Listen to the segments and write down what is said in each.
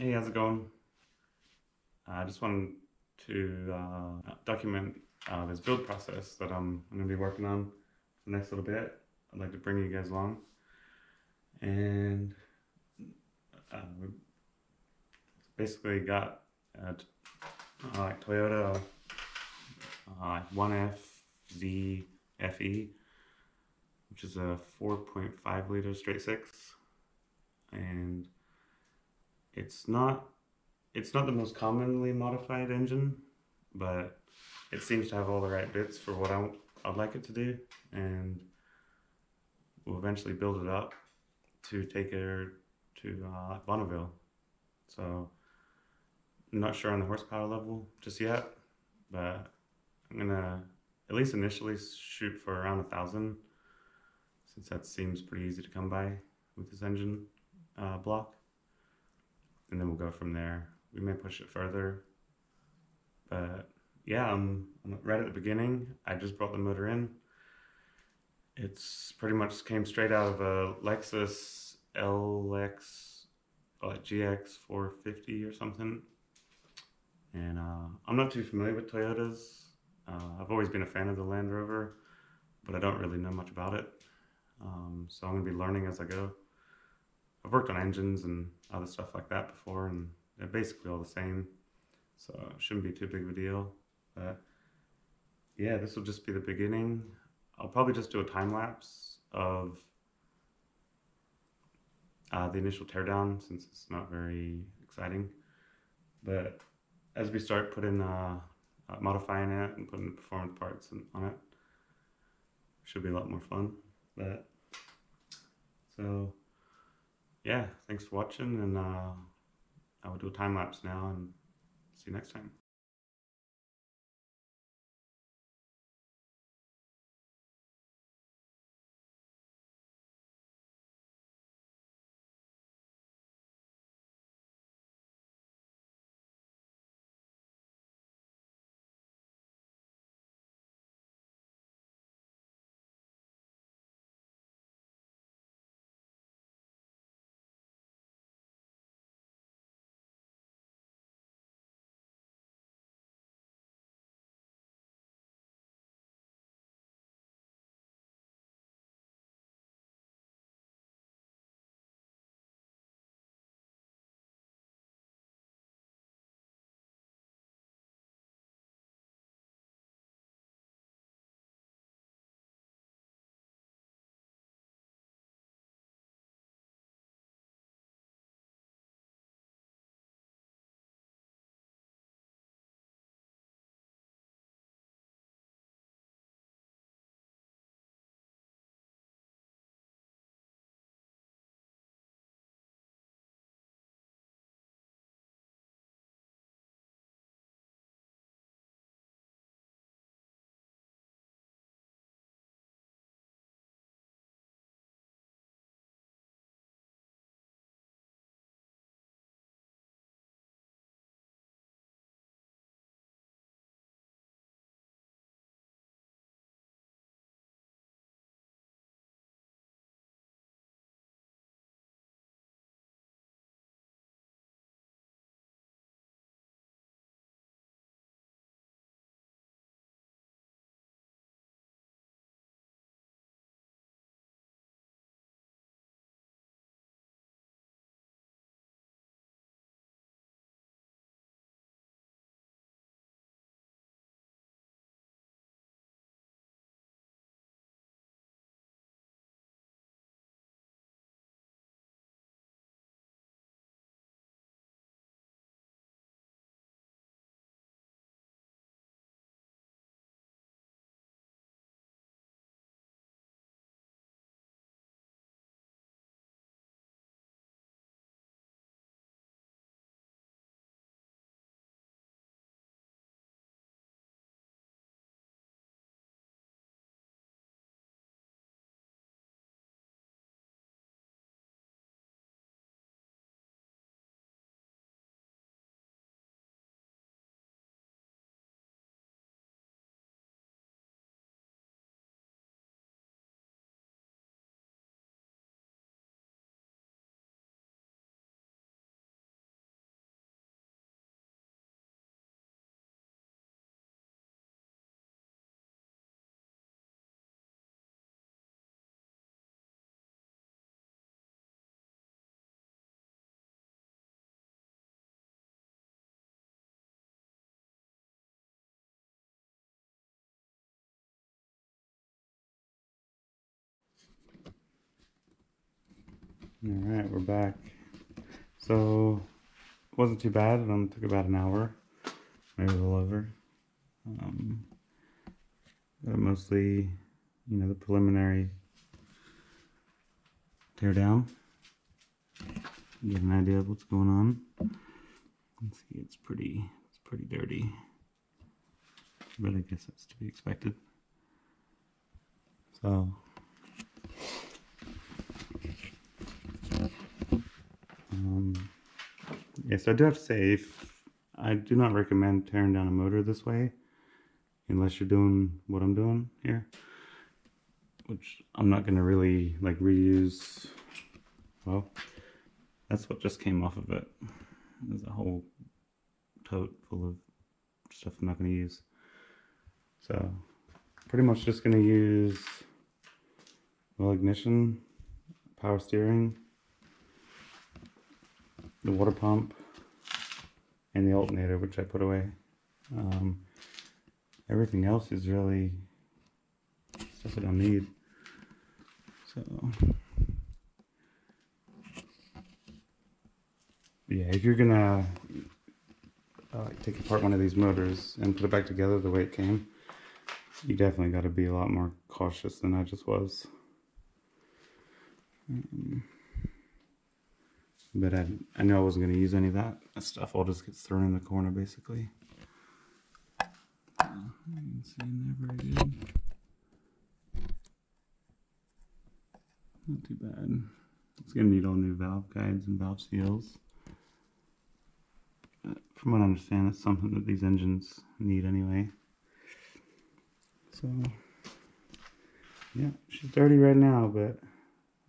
Hey, how's it going? I just wanted to uh, document uh, this build process that I'm, I'm going to be working on for the next little bit. I'd like to bring you guys along. And uh, we basically got a, uh, Toyota uh, 1F Z FE, which is a 4.5 liter straight six. And it's not it's not the most commonly modified engine, but it seems to have all the right bits for what I, I'd like it to do, and we'll eventually build it up to take it to uh, Bonneville. So I'm not sure on the horsepower level just yet, but I'm gonna at least initially shoot for around a thousand, since that seems pretty easy to come by with this engine uh, block and then we'll go from there. We may push it further, but yeah, I'm, I'm right at the beginning. I just brought the motor in. It's pretty much came straight out of a Lexus LX, like GX 450 or something. And uh, I'm not too familiar with Toyotas. Uh, I've always been a fan of the Land Rover, but I don't really know much about it. Um, so I'm going to be learning as I go. I've worked on engines and other stuff like that before, and they're basically all the same, so it shouldn't be too big of a deal. But yeah, this will just be the beginning. I'll probably just do a time lapse of uh, the initial teardown since it's not very exciting. But as we start putting uh, uh, modifying it and putting the performance parts on it, should be a lot more fun. But so yeah, thanks for watching, and uh, I will do a time lapse now, and see you next time. All right, we're back. So, it wasn't too bad. It only took about an hour, maybe a little over. Um, got mostly, you know, the preliminary tear down. Get an idea of what's going on. Let's see, it's pretty, it's pretty dirty, but I guess that's to be expected. So, yes, I do have to say, if I do not recommend tearing down a motor this way, unless you're doing what I'm doing here, which I'm not going to really like reuse. Well, that's what just came off of it. There's a whole tote full of stuff I'm not going to use. So, pretty much just going to use well ignition, power steering, the water pump and the alternator, which I put away. Um, everything else is really stuff I don't need. So, yeah, if you're gonna uh, take apart one of these motors and put it back together the way it came, you definitely got to be a lot more cautious than I just was. Um, but I, I know I wasn't going to use any of that. That stuff all just gets thrown in the corner, basically. Not too bad. It's going to need all new valve guides and valve seals. But from what I understand, it's something that these engines need anyway. So, yeah, she's dirty right now, but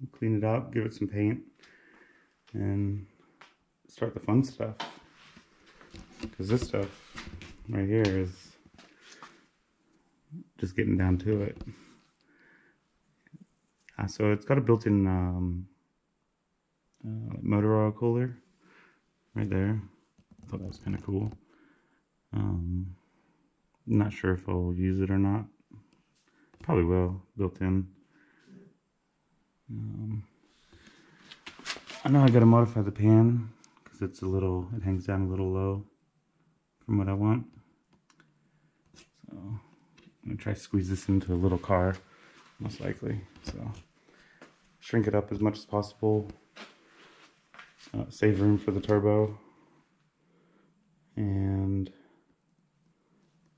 I'll clean it up, give it some paint and start the fun stuff. Because this stuff right here is just getting down to it. Uh, so it's got a built-in um, uh, motor oil cooler right there. I thought that was kind of cool. Um, not sure if I'll use it or not. Probably will, built in. Um, I know I gotta modify the pan because it's a little, it hangs down a little low from what I want. So I'm gonna try to squeeze this into a little car, most likely. So shrink it up as much as possible. Uh, save room for the turbo. And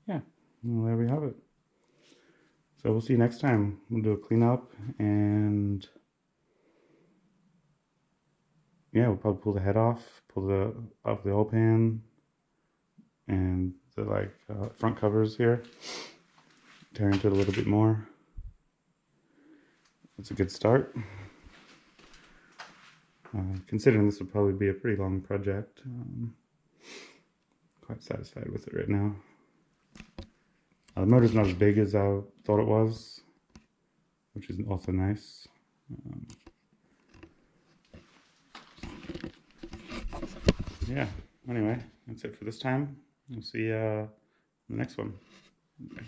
yeah, well, there we have it. So we'll see you next time. We'll do a cleanup and yeah, we'll probably pull the head off, pull the off the oil pan, and the like uh, front covers here. Tear into it a little bit more. That's a good start. Uh, considering this will probably be a pretty long project, um, quite satisfied with it right now. Uh, the motor's not as big as I thought it was, which is also nice. Um, yeah, anyway, that's it for this time. We'll see you uh, in the next one. Okay.